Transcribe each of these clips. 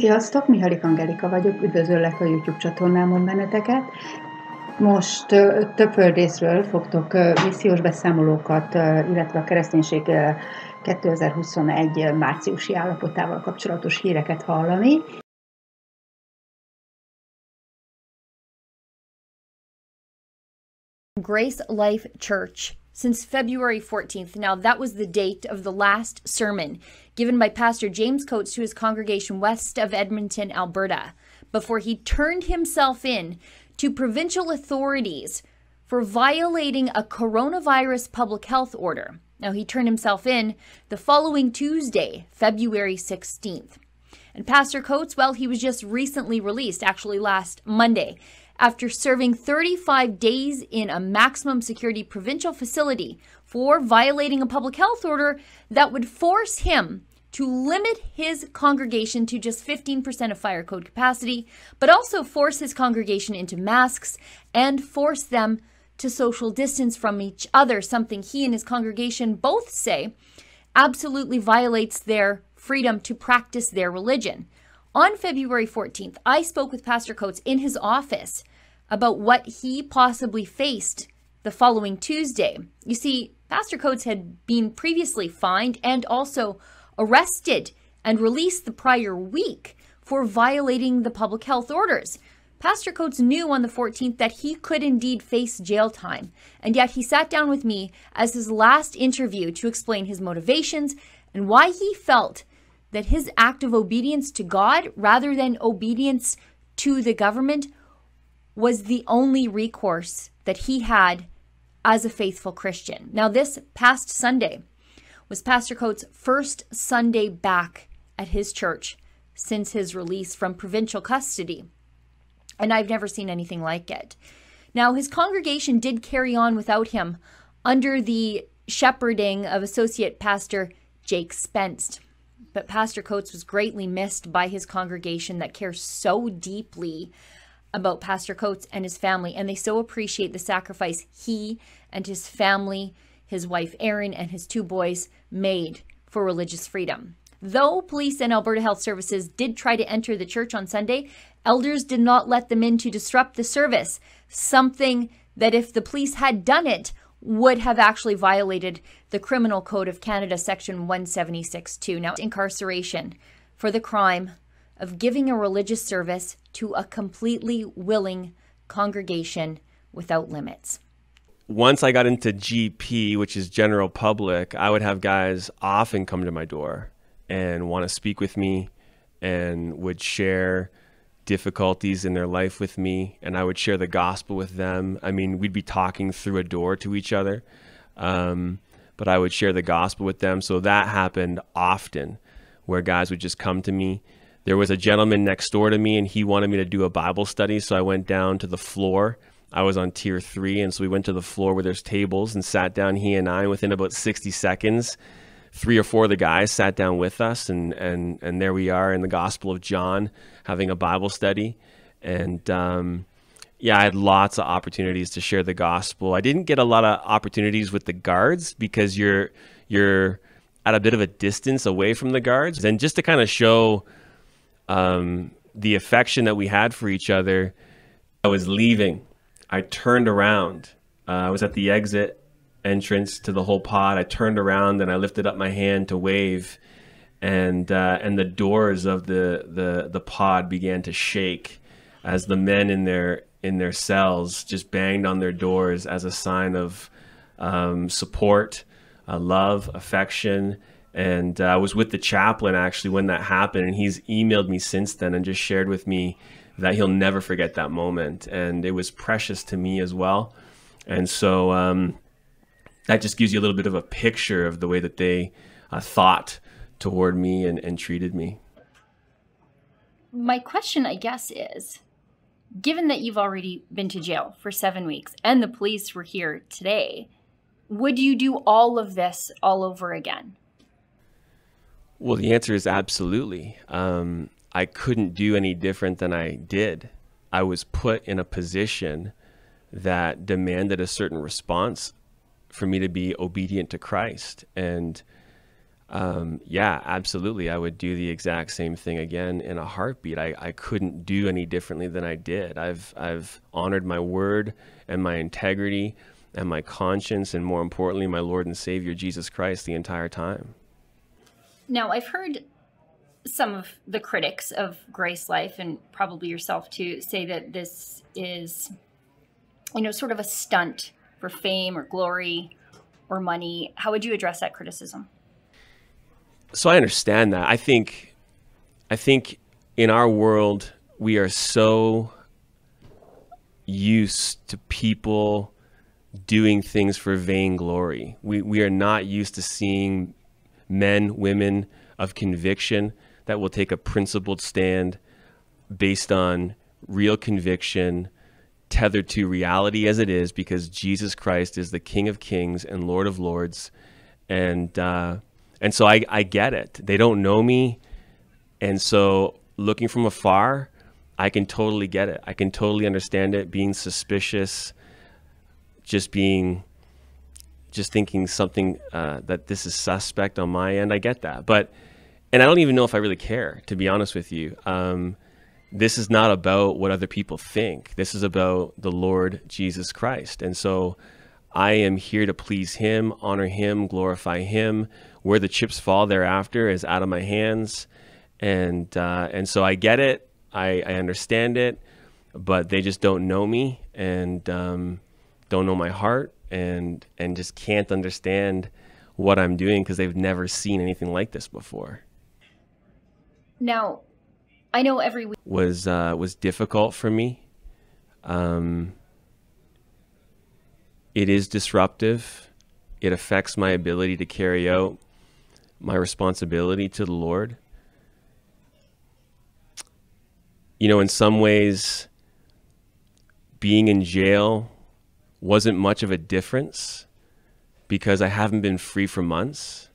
Sziasztok, Mihalik Angelika vagyok, üdvözöllek a YouTube csatornámon benneteket. Most több földrészről fogtok missziós beszámolókat, illetve a kereszténység ö, 2021 márciusi állapotával kapcsolatos híreket hallani. Grace Life Church since February 14th. Now, that was the date of the last sermon given by Pastor James Coates to his congregation west of Edmonton, Alberta, before he turned himself in to provincial authorities for violating a coronavirus public health order. Now, he turned himself in the following Tuesday, February 16th. And Pastor Coates, well, he was just recently released, actually last Monday, after serving 35 days in a maximum security provincial facility for violating a public health order that would force him to limit his congregation to just 15% of fire code capacity, but also force his congregation into masks and force them to social distance from each other, something he and his congregation both say absolutely violates their freedom to practice their religion. On February 14th, I spoke with Pastor Coates in his office about what he possibly faced the following Tuesday. You see, Pastor Coates had been previously fined and also arrested and released the prior week for violating the public health orders. Pastor Coates knew on the 14th that he could indeed face jail time, and yet he sat down with me as his last interview to explain his motivations and why he felt that his act of obedience to God rather than obedience to the government was the only recourse that he had as a faithful Christian. Now, this past Sunday was Pastor Coates' first Sunday back at his church since his release from provincial custody. And I've never seen anything like it. Now, his congregation did carry on without him under the shepherding of Associate Pastor Jake Spence. But Pastor Coates was greatly missed by his congregation that cares so deeply about Pastor Coates and his family, and they so appreciate the sacrifice he and his family, his wife Erin, and his two boys made for religious freedom. Though police and Alberta Health Services did try to enter the church on Sunday, elders did not let them in to disrupt the service, something that if the police had done it, would have actually violated the Criminal Code of Canada, Section 176.2. Now, incarceration for the crime of giving a religious service to a completely willing congregation without limits. Once I got into GP, which is general public, I would have guys often come to my door and want to speak with me and would share difficulties in their life with me and I would share the gospel with them. I mean, we'd be talking through a door to each other. Um, but I would share the gospel with them. So that happened often where guys would just come to me there was a gentleman next door to me and he wanted me to do a Bible study. So I went down to the floor. I was on tier three. And so we went to the floor where there's tables and sat down, he and I. Within about 60 seconds, three or four of the guys sat down with us. And, and, and there we are in the Gospel of John having a Bible study. And, um, yeah, I had lots of opportunities to share the gospel. I didn't get a lot of opportunities with the guards because you're, you're at a bit of a distance away from the guards. And just to kind of show, um, the affection that we had for each other. I was leaving. I turned around. Uh, I was at the exit entrance to the whole pod. I turned around and I lifted up my hand to wave, and uh, and the doors of the, the the pod began to shake as the men in their in their cells just banged on their doors as a sign of um, support, uh, love, affection, and uh, I was with the chaplain actually when that happened, and he's emailed me since then and just shared with me that he'll never forget that moment, and it was precious to me as well. And so um, that just gives you a little bit of a picture of the way that they uh, thought toward me and, and treated me. My question, I guess, is given that you've already been to jail for seven weeks and the police were here today, would you do all of this all over again? Well, the answer is absolutely. Um, I couldn't do any different than I did. I was put in a position that demanded a certain response for me to be obedient to Christ. And um, yeah, absolutely. I would do the exact same thing again in a heartbeat. I, I couldn't do any differently than I did. I've, I've honored my word and my integrity and my conscience, and more importantly, my Lord and Savior, Jesus Christ, the entire time. Now, I've heard some of the critics of Grace Life, and probably yourself too, say that this is, you know, sort of a stunt for fame or glory or money. How would you address that criticism? so I understand that. I think, I think in our world we are so used to people doing things for vainglory. We we are not used to seeing men, women of conviction that will take a principled stand based on real conviction tethered to reality as it is because Jesus Christ is the King of Kings and Lord of Lords and uh, and so I, I get it. They don't know me. And so looking from afar, I can totally get it. I can totally understand it. Being suspicious, just being, just thinking something uh, that this is suspect on my end. I get that. But, and I don't even know if I really care, to be honest with you. Um, this is not about what other people think. This is about the Lord Jesus Christ. And so I am here to please Him, honor Him, glorify Him where the chips fall thereafter is out of my hands, and uh, and so I get it, I, I understand it, but they just don't know me and um, don't know my heart, and and just can't understand what I'm doing because they've never seen anything like this before. Now, I know every week was uh, was difficult for me. Um, it is disruptive. It affects my ability to carry out my responsibility to the Lord. You know, in some ways, being in jail wasn't much of a difference because I haven't been free for months.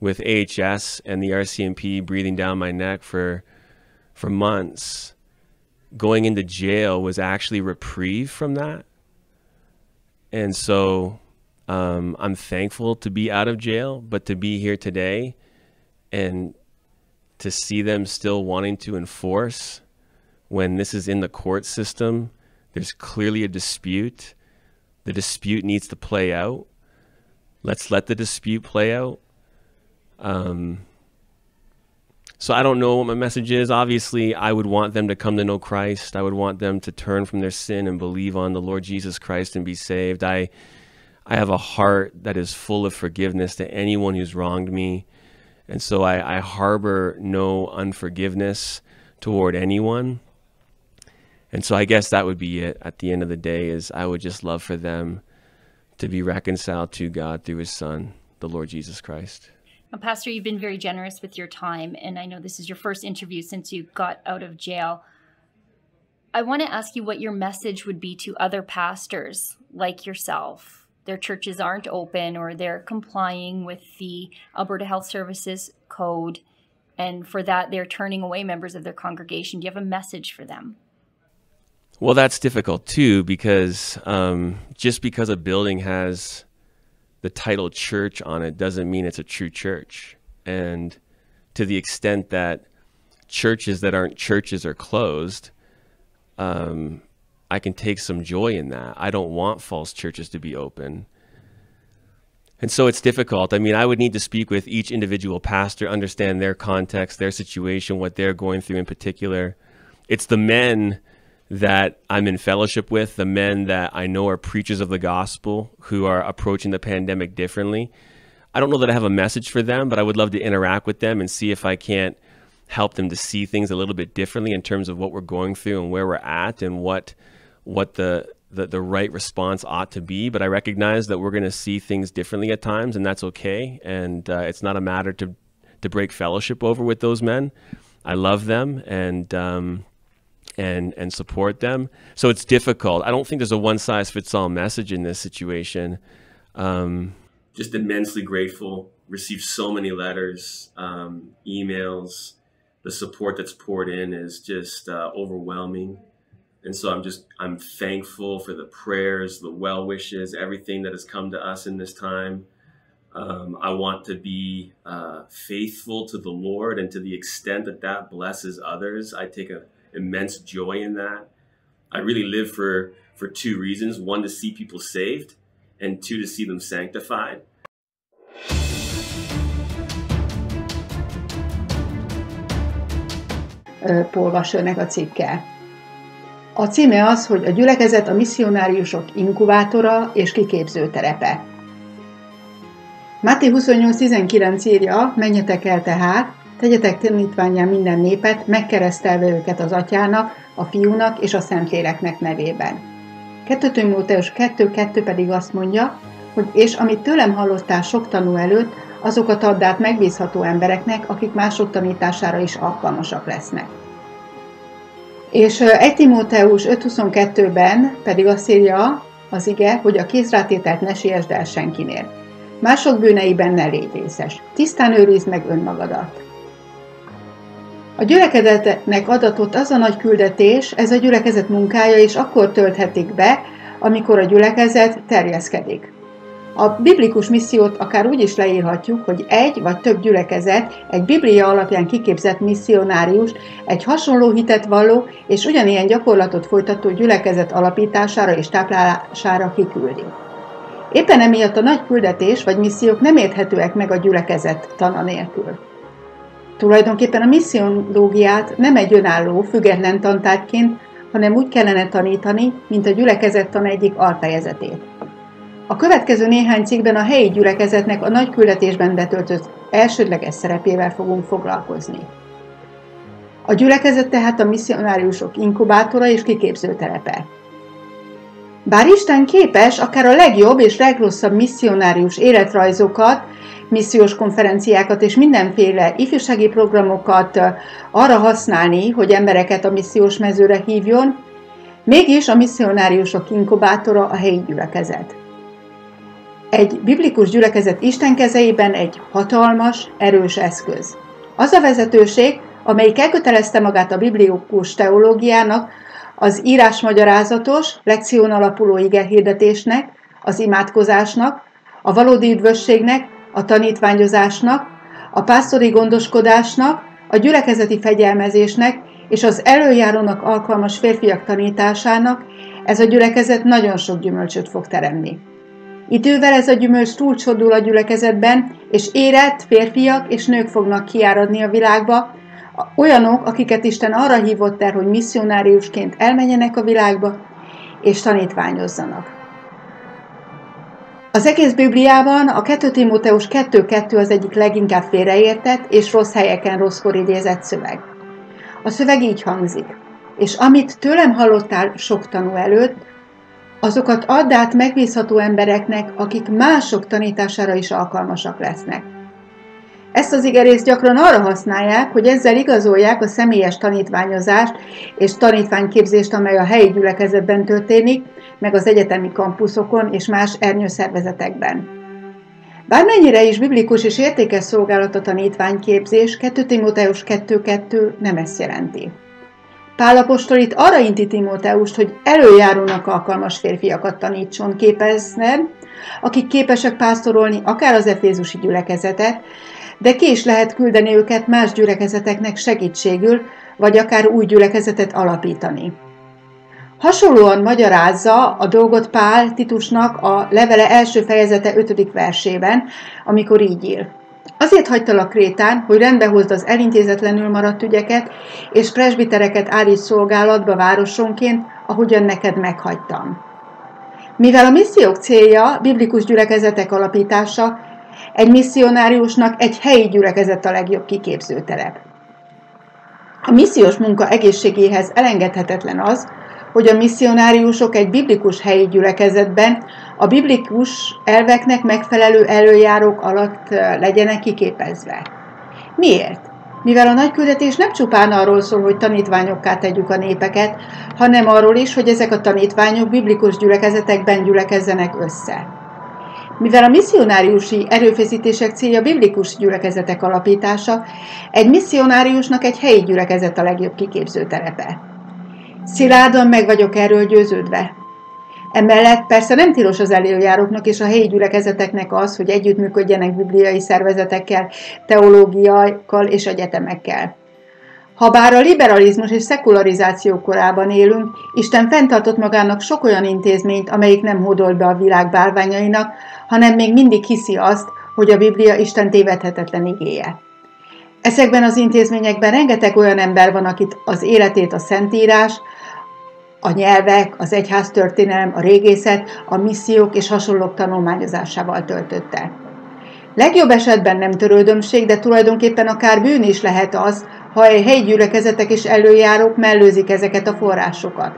With AHS and the RCMP breathing down my neck for for months, going into jail was actually reprieve from that. And so um, I'm thankful to be out of jail, but to be here today and to see them still wanting to enforce when this is in the court system, there's clearly a dispute. The dispute needs to play out. Let's let the dispute play out. Um, so I don't know what my message is. Obviously, I would want them to come to know Christ. I would want them to turn from their sin and believe on the Lord Jesus Christ and be saved. I I have a heart that is full of forgiveness to anyone who's wronged me. And so I, I harbor no unforgiveness toward anyone. And so I guess that would be it at the end of the day is I would just love for them to be reconciled to God through his son, the Lord Jesus Christ. Well, Pastor, you've been very generous with your time, and I know this is your first interview since you got out of jail. I want to ask you what your message would be to other pastors like yourself their churches aren't open or they're complying with the Alberta Health Services code. And for that, they're turning away members of their congregation. Do you have a message for them? Well, that's difficult too, because um, just because a building has the title church on it doesn't mean it's a true church. And to the extent that churches that aren't churches are closed, um, I can take some joy in that. I don't want false churches to be open. And so it's difficult. I mean, I would need to speak with each individual pastor, understand their context, their situation, what they're going through in particular. It's the men that I'm in fellowship with, the men that I know are preachers of the gospel who are approaching the pandemic differently. I don't know that I have a message for them, but I would love to interact with them and see if I can't help them to see things a little bit differently in terms of what we're going through and where we're at and what what the, the, the right response ought to be. But I recognize that we're going to see things differently at times, and that's okay. And uh, it's not a matter to to break fellowship over with those men. I love them and um, and and support them. So it's difficult. I don't think there's a one size fits all message in this situation. Um, just immensely grateful. Received so many letters, um, emails. The support that's poured in is just uh, overwhelming and so I'm just I'm thankful for the prayers, the well wishes, everything that has come to us in this time. Um, I want to be uh, faithful to the Lord, and to the extent that that blesses others, I take an immense joy in that. I really live for for two reasons: one, to see people saved, and two, to see them sanctified. Paul Wassernek a cikke. A címe az, hogy a gyülekezet a misszionáriusok inkubátora és kiképző terepe. Máté 28.19 írja, menjetek el tehát, tegyetek tanítványán minden népet, megkeresztelve őket az atyának, a fiúnak és a szentléleknek nevében. 2 Timóteus 2.2 pedig azt mondja, hogy és amit tőlem hallottál sok tanú előtt, azokat add át megbízható embereknek, akik mások tanítására is alkalmasak lesznek. És 1 Timóteus 5.22-ben pedig azt írja az ige, hogy a kézrátételt ne siessd el senkinél. Mások bűneiben ne légy részes. Tisztán őrizd meg önmagadat. A gyülekezetnek adatott az a nagy küldetés, ez a gyülekezet munkája, és akkor tölthetik be, amikor a gyülekezet terjeszkedik. A biblikus missziót akár úgy is leírhatjuk, hogy egy vagy több gyülekezet, egy biblia alapján kiképzett misszionárius, egy hasonló hitet valló és ugyanilyen gyakorlatot folytató gyülekezet alapítására és táplálására kiküldi. Éppen emiatt a nagy küldetés vagy missziók nem érthetőek meg a gyülekezet tana nélkül. Tulajdonképpen a missziológiát nem egy önálló, független tantárként, hanem úgy kellene tanítani, mint a gyülekezet tan egyik alfejezetét. A következő néhány cikkben a helyi gyülekezetnek a nagy küldetésben betöltött elsődleges szerepével fogunk foglalkozni. A gyülekezet tehát a misszionáriusok inkubátora és kiképző terepe. Bár Isten képes akár a legjobb és legrosszabb misszionárius életrajzokat, missziós konferenciákat és mindenféle ifjúsági programokat arra használni, hogy embereket a missziós mezőre hívjon, mégis a misszionáriusok inkubátora a helyi gyülekezet. Egy biblikus gyülekezet Isten kezeiben egy hatalmas, erős eszköz. Az a vezetőség, amelyik elkötelezte magát a biblikus teológiának, az írásmagyarázatos, lekción alapuló hirdetésnek, az imádkozásnak, a valódi üdvösségnek, a tanítványozásnak, a pásztori gondoskodásnak, a gyülekezeti fegyelmezésnek és az előjárónak alkalmas férfiak tanításának ez a gyülekezet nagyon sok gyümölcsöt fog teremni. Idővel ez a gyümölcs túlcsodul a gyülekezetben, és érett férfiak és nők fognak kiáradni a világba, olyanok, akiket Isten arra hívott el, hogy misszionáriusként elmenjenek a világba, és tanítványozzanak. Az egész Bibliában a 2 Timóteus 2.2 az egyik leginkább félreértett és rossz helyeken rosszkor idézett szöveg. A szöveg így hangzik, és amit tőlem hallottál sok tanú előtt, azokat add át megbízható embereknek, akik mások tanítására is alkalmasak lesznek. Ezt az igerészt gyakran arra használják, hogy ezzel igazolják a személyes tanítványozást és tanítványképzést, amely a helyi gyülekezetben történik, meg az egyetemi kampuszokon és más ernyőszervezetekben. Bármennyire is biblikus és értékes szolgálat a tanítványképzés, 2 Timóteus 2.2 nem ezt jelenti. Pálapostól itt arra inti Timóteust, hogy előjárónak alkalmas férfiakat tanítson, képezne, akik képesek pásztorolni akár az efézusi gyülekezetet, de ki is lehet küldeni őket más gyülekezeteknek segítségül, vagy akár új gyülekezetet alapítani. Hasonlóan magyarázza a dolgot Pál Titusnak a levele első fejezete 5. versében, amikor így ír. Azért hagytalak Krétán, hogy rendbehozd az elintézetlenül maradt ügyeket, és presbitereket állíts szolgálatba városonként, ahogyan neked meghagytam. Mivel a missziók célja biblikus gyülekezetek alapítása, egy misszionáriusnak egy helyi gyülekezet a legjobb kiképző terep. A missziós munka egészségéhez elengedhetetlen az, hogy a misszionáriusok egy biblikus helyi gyülekezetben a biblikus elveknek megfelelő előjárók alatt legyenek kiképezve. Miért? Mivel a nagyküldetés nem csupán arról szól, hogy tanítványokká tegyük a népeket, hanem arról is, hogy ezek a tanítványok biblikus gyülekezetekben gyülekezzenek össze. Mivel a misszionáriusi erőfeszítések célja biblikus gyülekezetek alapítása, egy misszionáriusnak egy helyi gyülekezet a legjobb kiképző terepe. Szilárdan meg vagyok erről győződve. Emellett persze nem tilos az előjáróknak és a helyi gyülekezeteknek az, hogy együttműködjenek bibliai szervezetekkel, teológiaikkal és egyetemekkel. Habár a liberalizmus és szekularizáció korában élünk, Isten fenntartott magának sok olyan intézményt, amelyik nem hódol be a világ bálványainak, hanem még mindig hiszi azt, hogy a Biblia Isten tévedhetetlen igéje. Ezekben az intézményekben rengeteg olyan ember van, akit az életét a Szentírás, a nyelvek, az egyháztörténelem, a régészet, a missziók és hasonlók tanulmányozásával töltötte. Legjobb esetben nem törődömség, de tulajdonképpen akár bűn is lehet az, ha a helyi gyülekezetek és előjárók mellőzik ezeket a forrásokat.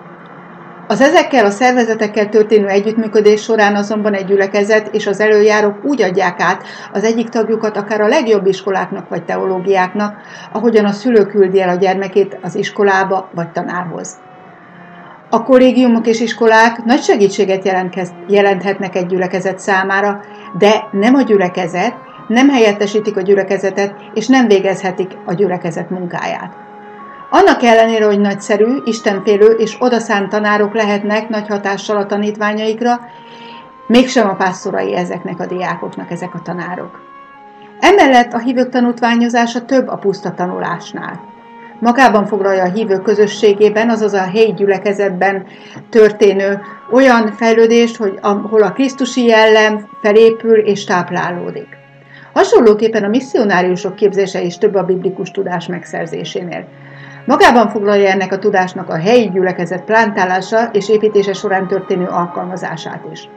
Az ezekkel a szervezetekkel történő együttműködés során azonban egy gyülekezet és az előjárók úgy adják át az egyik tagjukat akár a legjobb iskoláknak vagy teológiáknak, ahogyan a szülő küldi el a gyermekét az iskolába vagy tanárhoz. A kollégiumok és iskolák nagy segítséget jelenthetnek egy gyülekezet számára, de nem a gyülekezet, nem helyettesítik a gyülekezetet, és nem végezhetik a gyülekezet munkáját. Annak ellenére, hogy nagyszerű, istenfélő és odaszánt tanárok lehetnek nagy hatással a tanítványaikra, mégsem a pásztorai ezeknek a diákoknak ezek a tanárok. Emellett a hívők tanutványozása több a puszta tanulásnál magában foglalja a hívők közösségében, azaz a helyi gyülekezetben történő olyan fejlődést, hogy ahol a Krisztusi jellem felépül és táplálódik. Hasonlóképpen a misszionáriusok képzése is több a biblikus tudás megszerzésénél. Magában foglalja ennek a tudásnak a helyi gyülekezet plántálása és építése során történő alkalmazását is.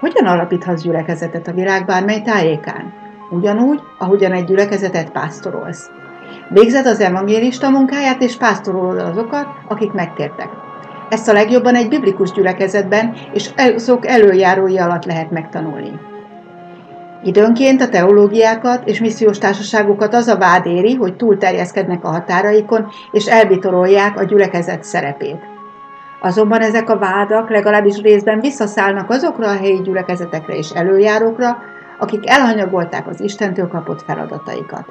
Hogyan alapíthatsz gyülekezetet a világ bármely tájékán? Ugyanúgy, ahogyan egy gyülekezetet pásztorolsz. Végzed az evangélista munkáját, és pásztorolod azokat, akik megtértek. Ezt a legjobban egy biblikus gyülekezetben és azok előjárói alatt lehet megtanulni. Időnként a teológiákat és missziós társaságokat az a vád éri, hogy túlterjeszkednek a határaikon, és elbitorolják a gyülekezet szerepét. Azonban ezek a vádak legalábbis részben visszaszállnak azokra a helyi gyülekezetekre és előjárókra, akik elhanyagolták az Istentől kapott feladataikat.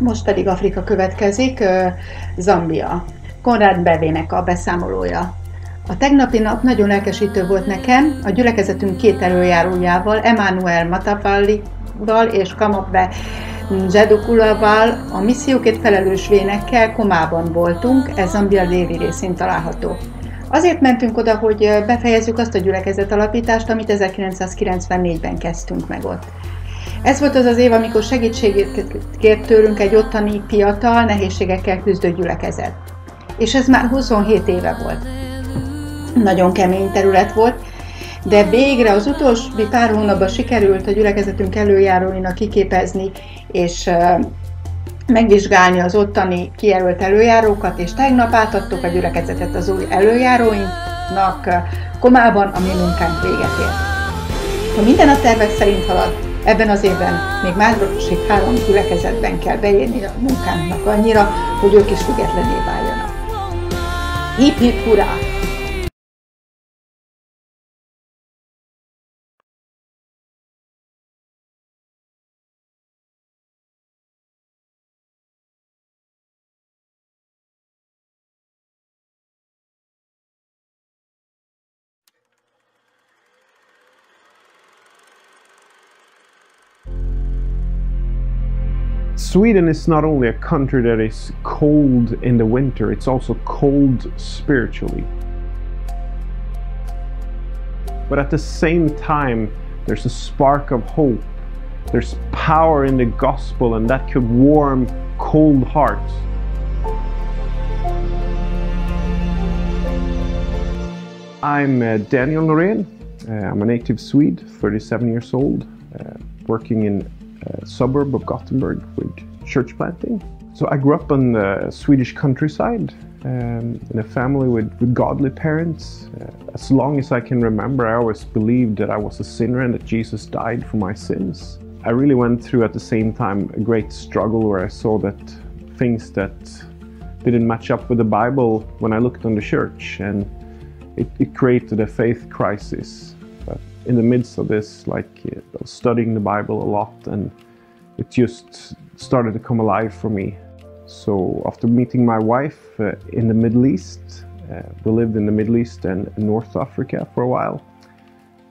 Most pedig Afrika következik, Zambia. Konrád Bevének a beszámolója. A tegnapi nap nagyon lelkesítő volt nekem, a gyülekezetünk két előjárójával, Emmanuel Matapallival és Kamapbe Zsedukulával, a missziókét felelős vénekkel Komában voltunk, ez Zambia déli részén található. Azért mentünk oda, hogy befejezzük azt a gyülekezet alapítást, amit 1994-ben kezdtünk meg ott. Ez volt az az év, amikor segítségét kért tőlünk egy ottani fiatal, nehézségekkel küzdő gyülekezet. És ez már 27 éve volt. Nagyon kemény terület volt, de végre az utolsó pár hónapban sikerült a gyülekezetünk előjáróinak kiképezni, és megvizsgálni az ottani kijelölt előjárókat, és tegnap átadtuk a gyülekezetet az új előjáróinknak Komában, a mi munkánk véget ért. Ha minden a tervek szerint halad, Ebben az évben még másik három gyülekezetben kell beírni a munkánknak annyira, hogy ők is függetlené váljanak. Hip hip hurrá! Sweden is not only a country that is cold in the winter, it's also cold spiritually. But at the same time, there's a spark of hope. There's power in the gospel, and that could warm cold hearts. I'm uh, Daniel Norén. Uh, I'm a native Swede, 37 years old, uh, working in uh, suburb of Gothenburg with church planting. So I grew up on the Swedish countryside um, in a family with, with godly parents. Uh, as long as I can remember, I always believed that I was a sinner and that Jesus died for my sins. I really went through at the same time a great struggle where I saw that things that didn't match up with the Bible when I looked on the church, and it, it created a faith crisis. In the midst of this, like I studying the Bible a lot, and it just started to come alive for me. So after meeting my wife uh, in the Middle East, uh, we lived in the Middle East and North Africa for a while.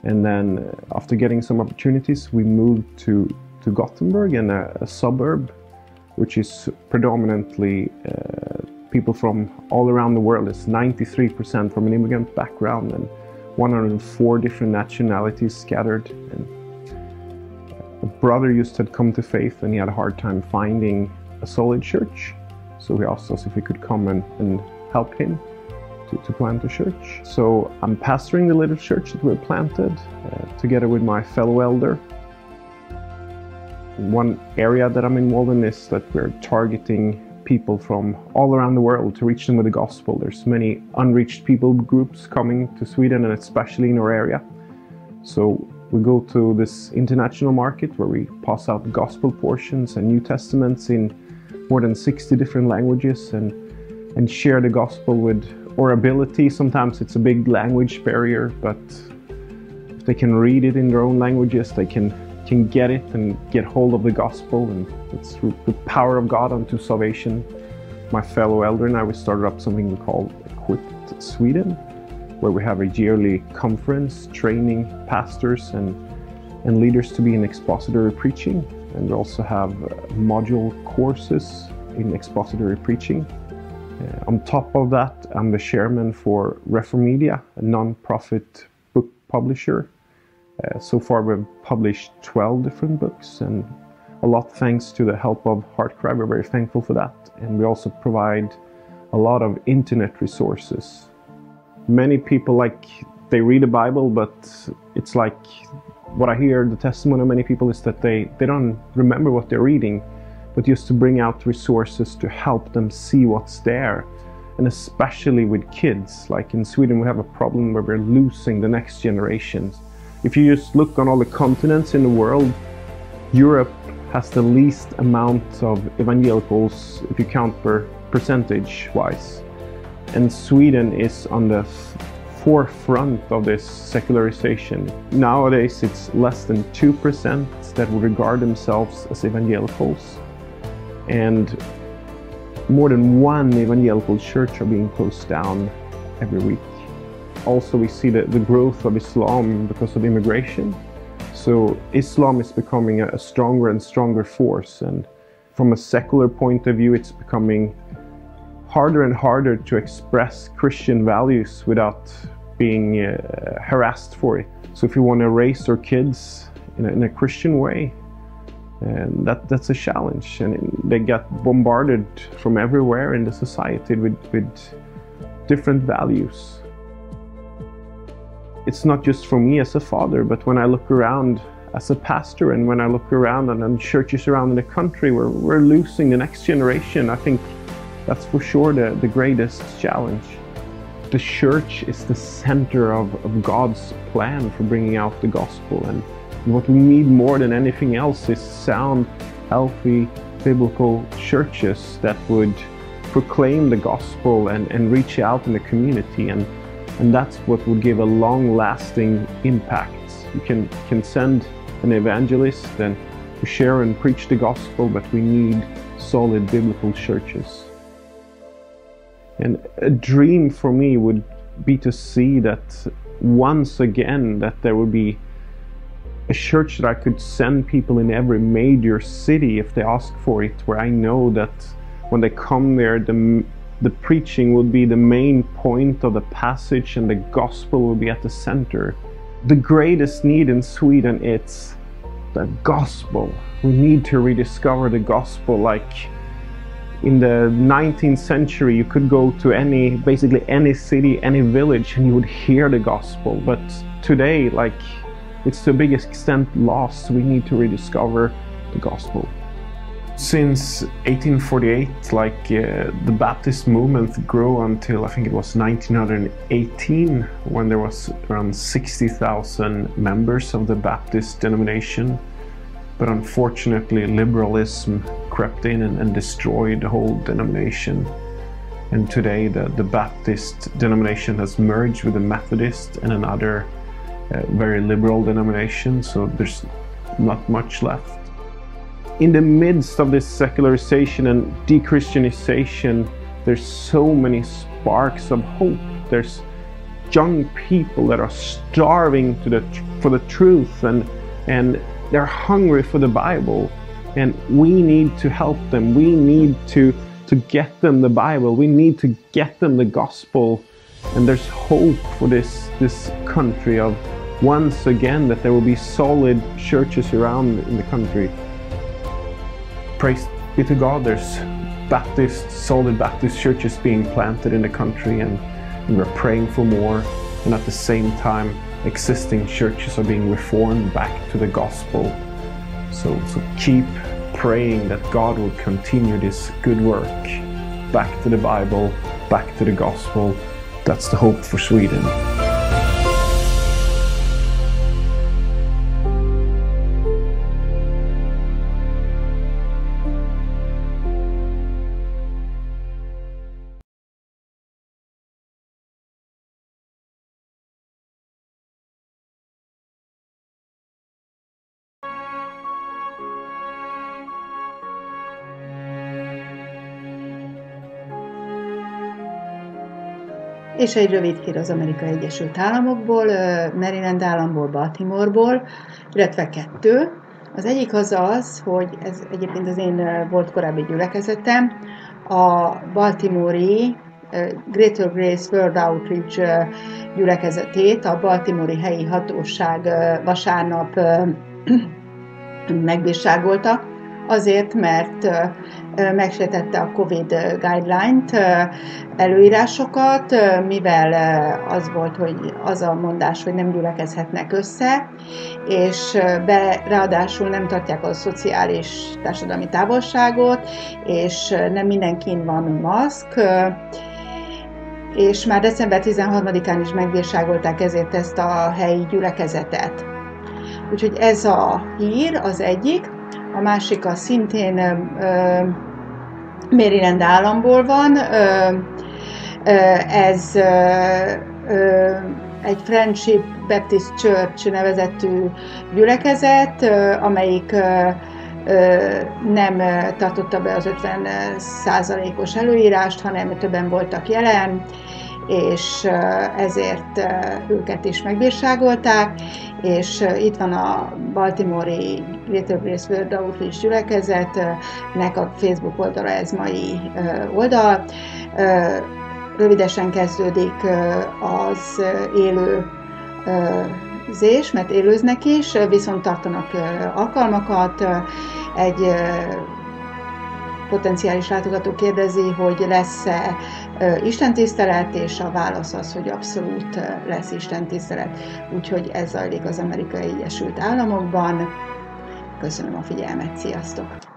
And then uh, after getting some opportunities, we moved to, to Gothenburg in a, a suburb, which is predominantly uh, people from all around the world. It's 93% from an immigrant background and 104 different nationalities scattered. And a brother used to come to faith and he had a hard time finding a solid church. So he asked us if we could come and, and help him to, to, plant a church. So I'm pastoring the little church that we planted uh, together with my fellow elder. One area that I'm involved in is that we're targeting people from all around the world to reach them with the gospel. There's many unreached people groups coming to Sweden and especially in our area. So we go to this international market where we pass out gospel portions and New Testaments in more than 60 different languages and, and share the gospel with our ability. Sometimes it's a big language barrier, but if they can read it in their own languages, they can, can get it and get hold of the gospel. And it's the power of God unto salvation. My fellow elder and I, we started up something we call Equipped Sweden, where we have a yearly conference training pastors and, and leaders to be in expository preaching and we also have uh, module courses in expository preaching. Uh, on top of that, I'm the chairman for Reformedia, a non-profit book publisher. Uh, so far, we've published 12 different books, and a lot thanks to the help of HeartCry. We're very thankful for that. And we also provide a lot of internet resources. Many people like they read the Bible, but it's like what I hear the testimony of many people is that they, they don't remember what they're reading, but just to bring out resources to help them see what's there. And especially with kids, like in Sweden, we have a problem where we're losing the next generations. If you just look on all the continents in the world, Europe has the least amount of evangelicals if you count per percentage wise. And Sweden is on the forefront of this secularization. Nowadays, it's less than 2% that would regard themselves as evangelicals. And more than one evangelical church are being closed down every week. Also, we see the, the growth of Islam because of immigration. So, Islam is becoming a, stronger and stronger force. And from a secular point of view, it's becoming harder and harder to express Christian values without being uh, harassed for it. So if you want to raise your kids in a, in a Christian way, and that that's a challenge, and they get bombarded from everywhere in the society with with different values. It's not just for me as a father, but when I look around as a pastor and when I look around and, and churches around the country where we're losing the next generation, I think that's for sure the, the greatest challenge. The church is the center of, of God's plan for bringing out the gospel. And what we need more than anything else is sound, healthy, biblical churches that would proclaim the gospel and, and reach out in the community. And, and that's what would give a long lasting impact. You can, can send an evangelist and share and preach the gospel, but we need solid biblical churches. And a dream for me would be to see that once again that there would be a church that I could send people in every major city if they ask for it, where I know that when they come there, the, the preaching would be the main point of the passage and the gospel would be at the center. The greatest need in Sweden is the gospel. We need to rediscover the gospel like in the 19th century you could go to any basically any city any village and you would hear the gospel but today like it's to a big extent lost we need to rediscover the gospel since 1848 like uh, the baptist movement grew until i think it was 1918 when there was around 60,000 members of the baptist denomination But unfortunately, liberalism crept in and, and destroyed the whole denomination. And today, the, the Baptist denomination has merged with the Methodist and another uh, very liberal denomination, so there's not much left. In the midst of this secularization and de-Christianization, there's so many sparks of hope. There's young people that are starving the, for the truth and, and they're hungry for the Bible. And we need to help them. We need to, to get them the Bible. We need to get them the gospel. And there's hope for this, this country of once again that there will be solid churches around in the country. Praise be to God, there's Baptist, solid Baptist churches being planted in the country and, and we're praying for more. And at the same time, existing churches are being reformed back to the gospel. So, so keep praying that God will continue this good work back to the Bible, back to the gospel. That's the hope for Sweden. És egy rövid hír az Amerikai Egyesült Államokból, Maryland államból, Baltimoreból, illetve kettő. Az egyik az az, hogy ez egyébként az én volt korábbi gyülekezetem, a Baltimore Greater Grace World Outreach gyülekezetét a Baltimore helyi hatóság vasárnap megbírságolta, azért, mert megsértette a COVID guideline-t, előírásokat, mivel az volt, hogy az a mondás, hogy nem gyülekezhetnek össze, és be, ráadásul nem tartják a szociális társadalmi távolságot, és nem mindenkin van maszk, és már december 13-án is megbírságolták ezért ezt a helyi gyülekezetet. Úgyhogy ez a hír az egyik a másik a szintén ö, Maryland államból van. Ö, ö, ez ö, egy Friendship Baptist Church nevezetű gyülekezet, amelyik nem tartotta be az 50 százalékos előírást, hanem többen voltak jelen, és ezért őket is megbírságolták, és itt van a Baltimore-i Greater Grace World Outreach gyülekezetnek a Facebook oldala, ez mai oldal. Rövidesen kezdődik az élő zés, mert élőznek is, viszont tartanak alkalmakat. Egy potenciális látogató kérdezi, hogy lesz-e istentisztelet, és a válasz az, hogy abszolút lesz istentisztelet. Úgyhogy ez zajlik az Amerikai Egyesült Államokban. Köszönöm a figyelmet, sziasztok!